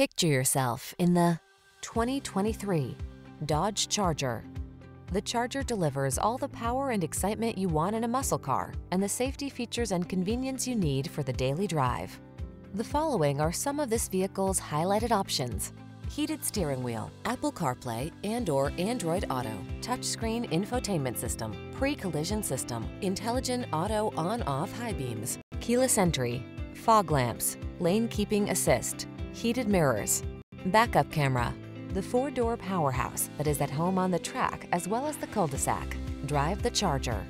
Picture yourself in the 2023 Dodge Charger. The Charger delivers all the power and excitement you want in a muscle car and the safety features and convenience you need for the daily drive. The following are some of this vehicle's highlighted options. Heated steering wheel, Apple CarPlay and or Android Auto, touchscreen infotainment system, pre-collision system, intelligent auto on-off high beams, keyless entry, fog lamps, lane keeping assist, heated mirrors, backup camera, the four-door powerhouse that is at home on the track as well as the cul-de-sac. Drive the Charger.